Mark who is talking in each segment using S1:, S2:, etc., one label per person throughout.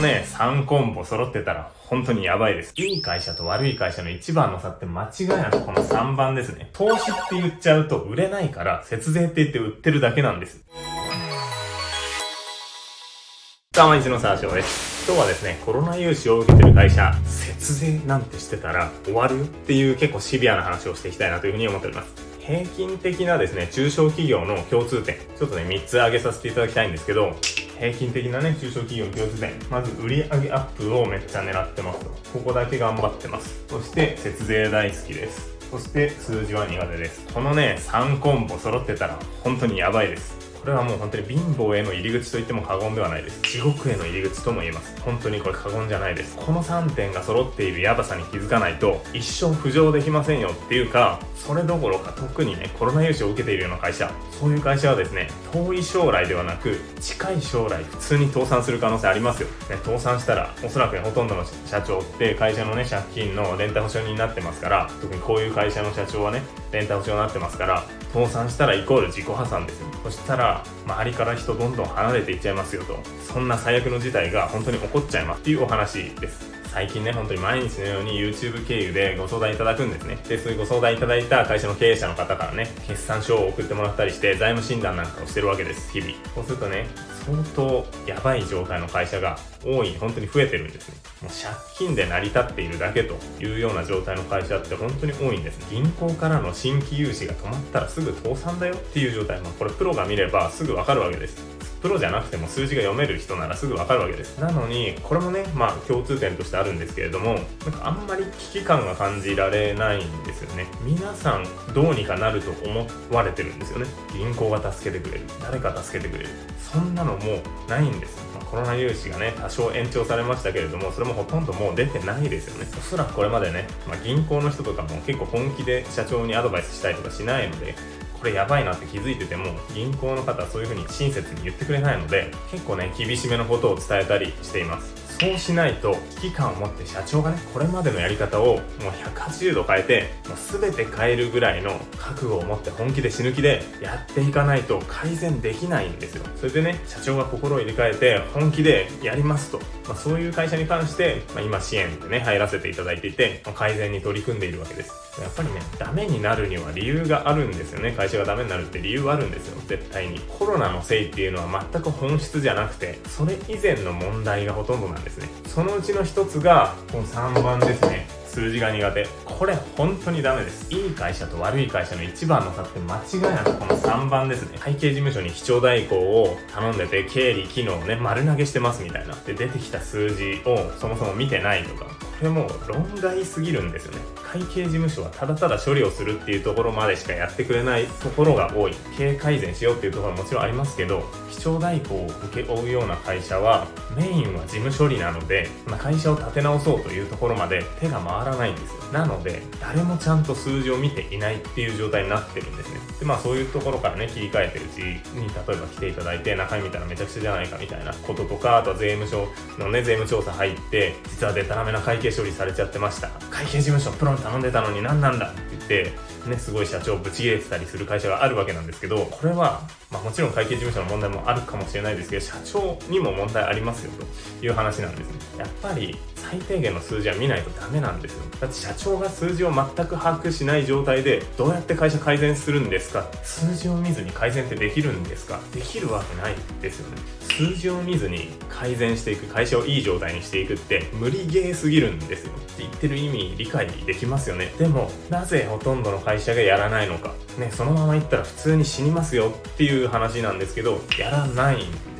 S1: ね、3コンボ揃ってたら本当にやばいです。いい会社と悪い会社の一番の差って間違いなくこの3番ですね。投資って言っちゃうと売れないから、節税って言って売ってるだけなんです。さあ、毎日のサーショーです。今日はですね、コロナ融資を受けてる会社、節税なんてしてたら終わるっていう結構シビアな話をしていきたいなというふうに思っております。平均的なですね、中小企業の共通点、ちょっとね、3つ挙げさせていただきたいんですけど、平均的なね、中小企業の共通点、まず売上アップをめっちゃ狙ってますと。ここだけ頑張ってます。そして、節税大好きです。そして数字は苦手です。このね、3コンボ揃ってたら本当にやばいです。これはもう本当に貧乏への入り口と言っても過言ではないです地獄への入り口とも言えます本当にこれ過言じゃないです。この3点が揃っているヤバさに気づかないと一生浮上できませんよっていうかそれどころか特にねコロナ融資を受けているような会社そういう会社はですね遠い将来ではなく近い将来普通に倒産する可能性ありますよ、ね、倒産したらおそらくねほとんどの社長って会社のね借金の連帯保証人になってますから特にこういう会社の社長はね連帯保証になってますから倒産したらイコール自己破産ですよ。そしたら周りから人どんどん離れていっちゃいますよと。そんな最悪の事態が本当に起こっちゃいますっていうお話です最近ね、本当に毎日のように YouTube 経由でご相談いただくんですね。で、そういうご相談いただいた会社の経営者の方からね、決算書を送ってもらったりして、財務診断なんかをしてるわけです、日々。そうするとね、相当やばい状態の会社が多い、本当に増えてるんですね。もう借金で成り立っているだけというような状態の会社って本当に多いんです。銀行からの新規融資が止まったらすぐ倒産だよっていう状態。まあこれプロが見ればすぐわかるわけです。プロじゃなくても数字が読める人ならすぐわかるわけです。なのに、これもね、まあ共通点としてあるんですけれども、なんかあんまり危機感が感じられないんですよね。皆さんどうにかなると思われてるんですよね。銀行が助けてくれる。誰か助けてくれる。そんなのもうないんです。ま、コロナ融資がね、多少延長されましたけれども、それもほとんどもう出てないですよね。おそらくこれまでね、まあ、銀行の人とかも結構本気で社長にアドバイスしたりとかしないので、これやばいなって気づいてても銀行の方はそういうふうに親切に言ってくれないので結構ね厳しめのことを伝えたりしています。そうしないと危機感を持って社長がねこれまでのやり方をもう180度変えてもう全て変えるぐらいの覚悟を持って本気で死ぬ気でやっていかないと改善できないんですよ。それでね社長が心を入れ替えて本気でやりますと、まあ、そういう会社に関して、まあ、今支援でね入らせていただいていて、まあ、改善に取り組んでいるわけです。やっぱりねダメになるには理由があるんですよね。会社がダメになるって理由はあるんですよ。絶対に。コロナのせいっていうのは全く本質じゃなくてそれ以前の問題がほとんどなんですですね。そのうちの一つがこの3番ですね。数字が苦手。これ本当にダメです。いい会社と悪い会社の一番の差って間違いなくこの3番ですね。会計事務所に基調代行を頼んでて経理機能をね丸投げしてますみたいな。で出てきた数字をそもそも見てないとか。れも論外すぎるんですよね。会計事務所はただただ処理をするっていうところまでしかやってくれないところが多い。経営改善しようっていうところはもちろんありますけど基調代行を請け負うような会社はメインは事務処理なので、まあ、会社を立て直そうというところまで手が回らないんですよ。なので誰もちゃんと数字を見ていないっていう状態になってるんですね。でまあそういうところからね切り替えてるうちに例えば来ていただいて中身見たらめちゃくちゃじゃないかみたいなこととかあとは税務署のね税務調査入って実はデタラメな会計処理されちゃってました。会計事務所プロに頼んでたのに何なんだ？って言ってねすごい社長ぶち切れてたりする会社があるわけなんですけどこれはまあ、もちろん会計事務所の問題もあるかもしれないですけど社長にも問題ありますよという話なんですね。やっぱり最低限の数字は見ないとダメなんですよ。だって社長が数字を全く把握しない状態でどうやって会社改善するんですか？数字を見ずに改善ってできるんですか？できるわけないですよね。数字を見ずに改善していく会社をいい状態にしていくって無理ゲーすぎるんですよ。って言ってる意味理解できますよね。でもなぜほとんどの会社がやらないのか。ねそのままいったら普通に死にますよっていう話なんですけどやらないんです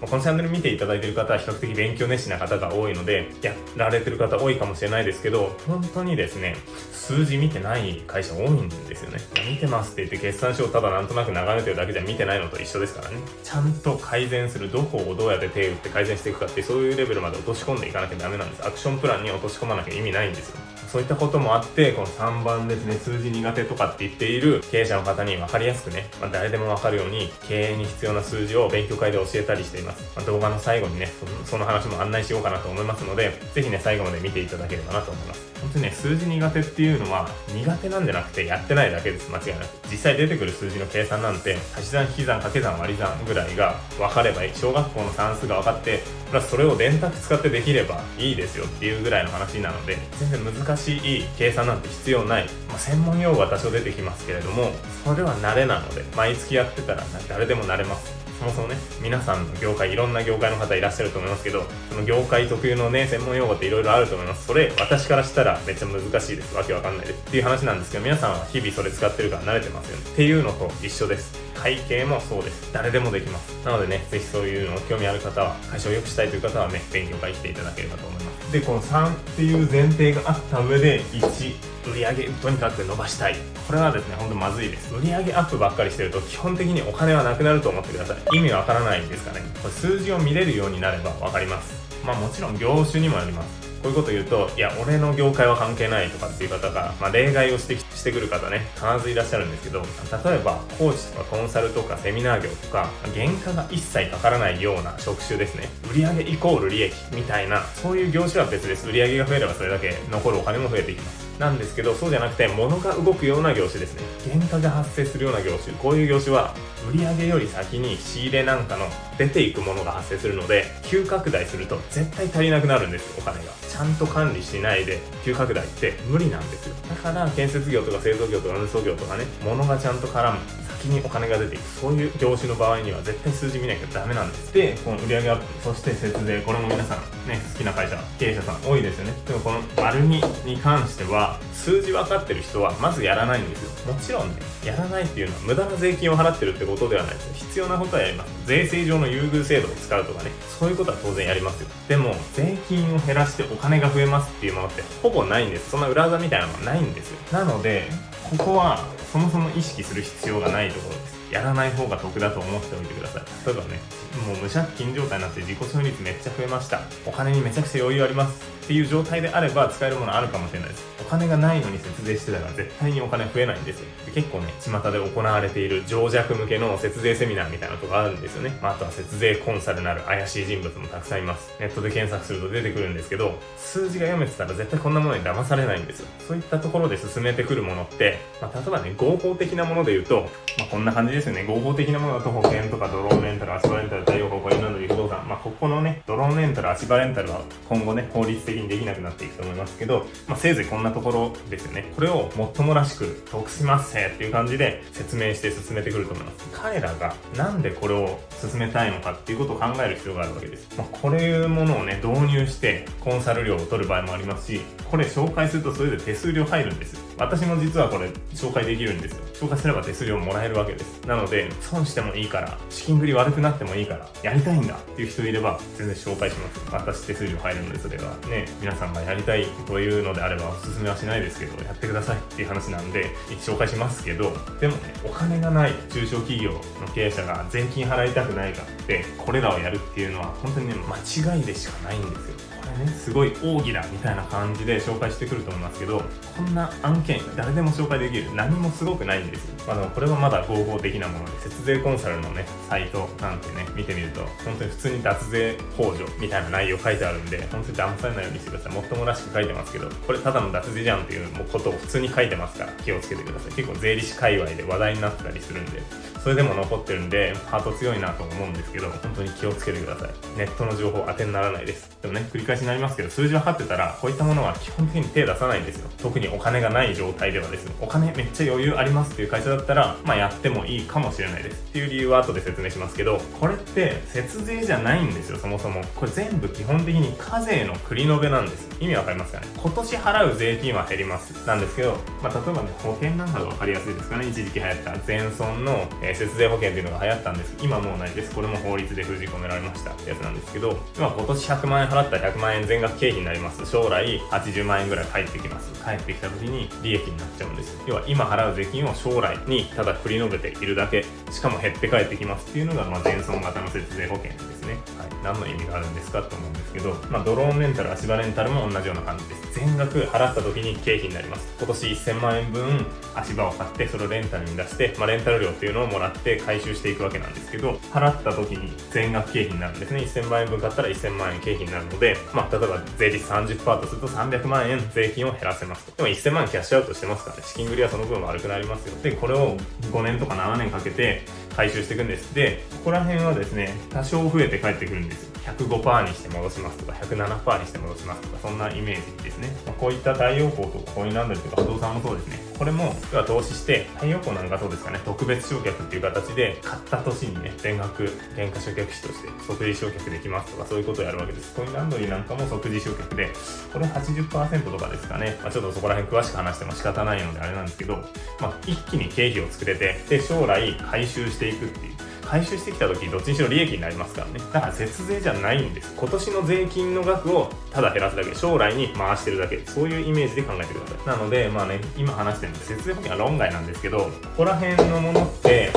S1: このチャンネル見ていただいている方は比較的勉強熱心な方が多いので、やられてる方多いかもしれないですけど、本当にですね、数字見てない会社多いんですよね。見てますって言って決算書をただなんとなく眺めてるだけじゃ見てないのと一緒ですからね。ちゃんと改善する、どこをどうやって手打って改善していくかってそういうレベルまで落とし込んでいかなきゃダメなんです。アクションプランに落とし込まなきゃ意味ないんですよ。そういったこともあって、この3番ですね、数字苦手とかって言っている経営者の方に分かりやすくね、まあ、誰でも分かるように経営に必要な数字を勉強会で教えたりしています。まあ、動画の最後にねそ、の話も案内しようかなと思いますので、ぜひね、最後まで見ていただければなと思います。本当にね、数字苦手っていうのは苦手なんじゃなくてやってないだけです、間違いなく。実際出てくる数字の計算なんて、足し算、引き算、掛け算、割り算ぐらいが分かればいい。小学校の算数が分かって、プラスそれを電卓使ってできればいいですよっていうぐらいの話なので全然難しい計算なんて必要ない、まあ、専門用語は多少出てきますけれどもそれは慣れなので毎月やってたら誰でも慣れます。そもそもね皆さんの業界いろんな業界の方いらっしゃると思いますけどその業界特有のね専門用語っていろいろあると思います。それ私からしたらめっちゃ難しいです。わけわかんないです。っていう話なんですけど皆さんは日々それ使ってるから慣れてますよね。っていうのと一緒です。会計もそうです。誰でもできます。なのでねぜひそういうの興味ある方は会社を良くしたいという方はね勉強会来ていただければと思います。でこの3っていう前提があった上で1売上とにかく伸ばしたい。これはですねほんとまずいです。売上アップばっかりしてると基本的にお金はなくなると思ってください。意味わからないんですかね。これ数字を見れるようになれば分かります。まあもちろん業種にもあります。こういうこと言うと、いや、俺の業界は関係ないとかっていう方が、まあ、例外を指摘してくる方ね、必ずいらっしゃるんですけど、例えば、コーチとかコンサルとかセミナー業とか、原価が一切かからないような職種ですね。売上イコール利益みたいな、そういう業種は別です。売上が増えればそれだけ残るお金も増えていきます。なんですけど、そうじゃなくて、物が動くような業種ですね。原価が発生するような業種。こういう業種は、売上より先に仕入れなんかの出ていくものが発生するので、急拡大すると絶対足りなくなるんですお金が。ちゃんと管理しないで急拡大って無理なんですよ。だから建設業とか製造業とか運送業とかね、物がちゃんと絡む。先にお金が出ていく。そういう業種の場合には絶対数字見なきゃダメなんです。でこの売上アップそして節税これも皆さんね好きな会社経営者さん多いですよね。でもこの丸2に関しては数字分かってる人はまずやらないんですよ。もちろんねやらないっていうのは無駄な税金を払ってるってことではないです必要なことはやります。税制上の優遇制度を使うとかねそういうことは当然やりますよ。でも税金を減らしてお金が増えますっていうものってほぼないんです。そんな裏技みたいなのはないんですよ。なのでここはそもそも意識する必要がないところですやらない方が得だと思っておいてください。例えばねもう無借金状態になって自己承認率めっちゃ増えました。お金にめちゃくちゃ余裕ありますっていう状態であれば使えるものあるかもしれないです。お金がないのに節税してたら絶対にお金増えないんですよ。で結構ね巷で行われている情弱向けの節税セミナーみたいなとこあるんですよね、まあ、あとは節税コンサルなる怪しい人物もたくさんいます。ネットで検索すると出てくるんですけど数字が読めてたら絶対こんなものに騙されないんですよ。そういったところで進めてくるものって、まあ、例えばね合法的なもので言うと、まあ、こんな感じですよね。合法的なものだと保険とかドローンレンタルアストラレンタル太陽光これなどいろ不動産まあここのねドローンレンタル足場レンタルは今後ね法律的にできなくなっていくと思いますけど、まあ、せいぜいこんなところですよね。これをもっともらしく得しますせっていう感じで説明して進めてくると思います。彼らがなんでこれを進めたいのかっていうことを考える必要があるわけです、まあ、これいうものをね導入してコンサル料を取る場合もありますしこれ紹介するとそれで手数料入るんです。私も実はこれ紹介できるんですよ。紹介すれば手数料もらえるわけです。なので損してもいいから資金繰り悪くなってもいいからやりたいんだっていう人いれば全然紹介します。私手数料入るのでそれはね皆さんがやりたいというのであればおすすめはしないですけどやってくださいっていう話なんで紹介しますけどでもねお金がない中小企業の経営者が税金払いたくないかってこれらをやるっていうのは本当にね間違いでしかないんですよ。ねすごい奥義だみたいな感じで紹介してくると思いますけどこんな案件誰でも紹介できる。何もすごくないんですよ。まあでもこれはまだ合法的なもので節税コンサルのねサイトなんてね見てみると本当に普通に脱税控除みたいな内容書いてあるんで本当に騙されないようにしてください。もっともらしく書いてますけどこれただの脱税じゃんっていうことを普通に書いてますから気をつけてください。結構税理士界隈で話題になったりするんでそれでも残ってるんでハート強いなと思うんですけど本当に気をつけてください。ネットの情報当てにならないです。でもね繰り返しになりますけど数字を測ってたらこういったものは基本的に手出さないんですよ。特にお金がない状態ではですお金めっちゃ余裕ありますっていう会社だったらまあやってもいいかもしれないです。っていう理由は後で説明しますけどこれって節税じゃないんですよそもそも。これ全部基本的に課税の繰り延べなんです。意味わかりますかね？今年払う税金は減ります。なんですけど、まあ、例えばね保険なんかが分かりやすいですかね。一時期流行った全損の、え、節税保険っていうのが流行ったんです。今もうないです。これも法律で封じ込められましたやつなんですけど今今年100万円払ったら100万円全額経費になります。将来80万円ぐらい返ってきます。返ってきた時に利益になっちゃうんです。要は今払う税金を将来にただ繰り延べているだけ。しかも減って返ってきますっていうのが、まあ、全損型の節税保険です。ね、はい、何の意味があるんですかと思うんですけど、まあ、ドローンレンタル足場レンタルも同じような感じです。全額払った時に経費になります。今年1000万円分足場を買ってそれをレンタルに出して、まあ、レンタル料っていうのをもらって回収していくわけなんですけど払った時に全額経費になるんですね。1000万円分買ったら1000万円経費になるので、まあ、例えば税率30%とすると300万円税金を減らせますと。でも1000万キャッシュアウトしてますからね。資金繰りはその分悪くなりますよ。でこれを5年とか7年かけて回収していくんです。でここら辺はですね多少増えて帰ってくるんです。よ105%にして戻しますとか107%にして戻しますとかそんなイメージ。ね、まあ、こういった太陽光とかコインランドリーとか不動産もそうですね。これも要は投資して太陽光なんかそうですかね。特別償却っていう形で買った年にね全額原価償却費として即時償却できますとかそういうことをやるわけです。コインランドリーなんかも即時償却でこれ80%とかですかね、まあ、ちょっとそこら辺詳しく話しても仕方ないのであれなんですけど、まあ、一気に経費を作れてで将来回収していくっていう回収してきた時どっちにしろ利益になりますからね。だから節税じゃないんです。今年の税金の額をただ減らすだけ将来に回してるだけ。そういうイメージで考えてください。なのでまあね今話してるんで節税保険は論外なんですけどここら辺のものって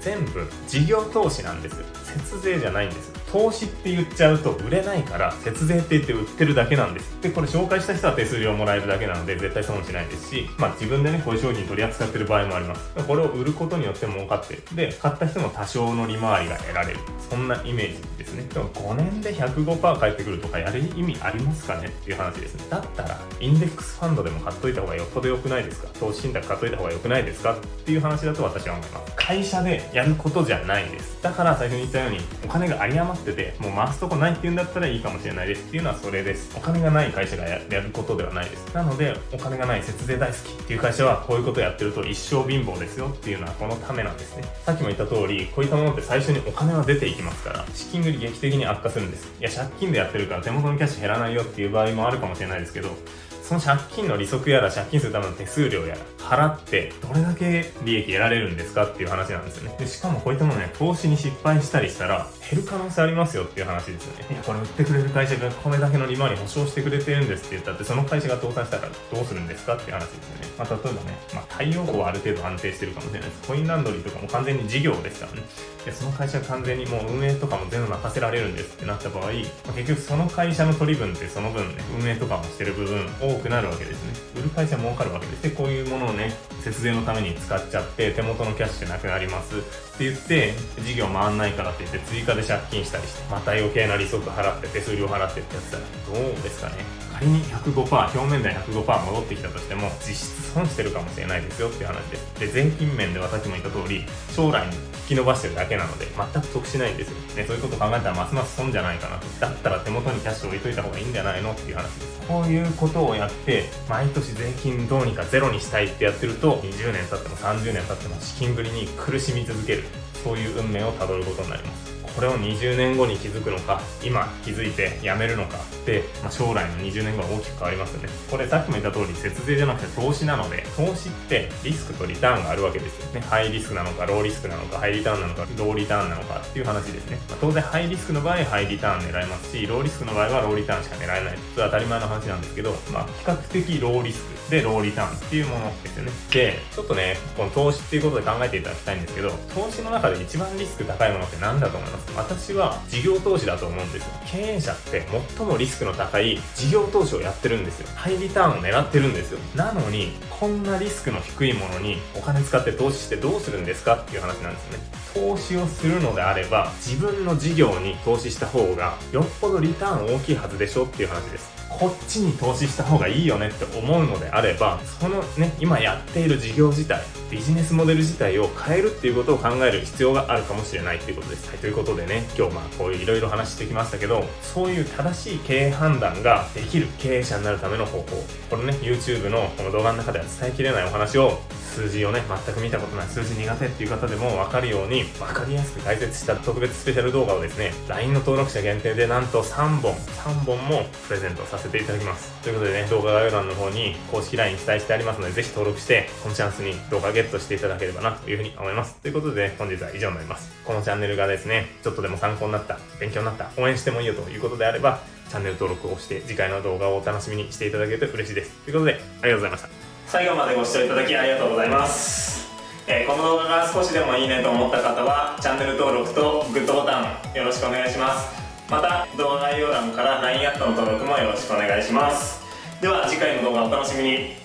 S1: 全部事業投資なんですよ。節税じゃないんです。投資って言っちゃうと売れないから節税って言って売ってるだけなんです。でこれ紹介した人は手数料もらえるだけなので絶対損しないですしまあ自分でねこういう商品取り扱ってる場合もあります。これを売ることによって儲かってで買った人も多少の利回りが得られる。そんなイメージですね。でも5年で105%返ってくるとかやる意味ありますかねっていう話ですね。だったらインデックスファンドでも買っといた方がよっぽど良くないですか？投資信託買っといた方が良くないですか？っていう話だと私は思います。会社でやることじゃないです。だから最初に言ったようにお金が有り余ってっててもう回すとこないっていうんだったらいいかもしれないですっていうのはそれです。お金がない会社がやることではないです。なのでお金がない節税大好きっていう会社はこういうことやってると一生貧乏ですよっていうのはこのためなんですね。さっきも言った通りこういったものって最初にお金は出ていきますから資金繰り劇的に悪化するんです。いや借金でやってるから手元のキャッシュ減らないよっていう場合もあるかもしれないですけどその借金の利息やら借金するための手数料やら払ってどれだけ利益得られるんですかっていう話なんですよね。で、しかもこういったものね、投資に失敗したりしたら減る可能性ありますよっていう話ですよね。いや、これ売ってくれる会社がこれだけの利回り保証してくれてるんですって言ったって、その会社が倒産したからどうするんですかっていう話ですよね。まあ、例えばね、まあ、太陽光はある程度安定してるかもしれないです。コインランドリーとかも完全に事業ですからね。で、その会社が完全にもう運営とかも全部任せられるんですってなった場合、まあ、結局その会社の取り分ってその分ね、運営とかもしてる部分多くなるわけですね。売る会社儲かるわけです。で、こういうものをね、節税のために使っちゃって、手元のキャッシュなくなりますって言って、事業回んないからって言って追加で借金したりして、また余計な利息払って手数料払ってってやってたらどうですかね。仮に105%、表面で105%戻ってきたとしても、実質損してるかもしれないですよっていう話です。で、税金面ではさっきも言った通り、将来に引き伸ばしてるだけなので、全く得しないんですよ。ね、そういうこと考えたらますます損じゃないかなと。だったら手元にキャッシュ置いといた方がいいんじゃないのっていう話です。こういうことをやって、毎年税金どうにかゼロにしたいってやってると、20年経っても30年経っても資金繰りに苦しみ続ける。そういう運命をたどることになります。これを20年後に気づくのか今気づいてやめるのかで、まあ、将来の20年後は大きく変わりますよね。これさっきも言った通り節税じゃなくて投資なので投資ってリスクとリターンがあるわけですよね。ハイリスクなのかローリスクなのかハイリターンなのかローリターンなのかっていう話ですね、まあ、当然ハイリスクの場合ハイリターン狙えますしローリスクの場合はローリターンしか狙えない。それは当たり前の話なんですけど、まあ、比較的ローリスク。でローリターンっていうものですよね。でちょっとねこの投資っていうことで考えていただきたいんですけど投資の中で一番リスク高いものって何だと思います？私は事業投資だと思うんですよ。経営者って最もリスクの高い事業投資をやってるんですよ。ハイリターンを狙ってるんですよ。なのにこんなリスクの低いものにお金使って投資してどうするんですかっていう話なんですね。投資をするのであれば自分の事業に投資した方がよっぽどリターン大きいはずでしょっていう話ですこっちに投資した方がいいよねって思うのであればそのね今やっている事業自体ビジネスモデル自体を変えるっていうことを考える必要があるかもしれないっていうことです。はい、ということでね今日まあこういういろいろ話してきましたけどそういう正しい経営判断ができる経営者になるための方法これね YouTube のこの動画の中では伝えきれないお話を数字をね全く見たことない数字苦手っていう方でも分かるように分かりやすく解説した特別スペシャル動画をですね LINE の登録者限定でなんと3本3本もプレゼントさせていただきますということでね動画概要欄の方に公式 LINE 記載してありますのでぜひ登録してこのチャンスに動画ゲットしていただければなというふうに思います。ということで、本日は以上になります。このチャンネルがですねちょっとでも参考になった勉強になった応援してもいいよということであればチャンネル登録をして次回の動画をお楽しみにしていただけると嬉しいです。ということでありがとうございました。最後までご視聴いただきありがとうございます。えー、この動画が少しでもいいねと思った方はチャンネル登録とグッドボタンよろしくお願いします。また動画概要欄から LINE アットの登録もよろしくお願いします。では次回の動画お楽しみに。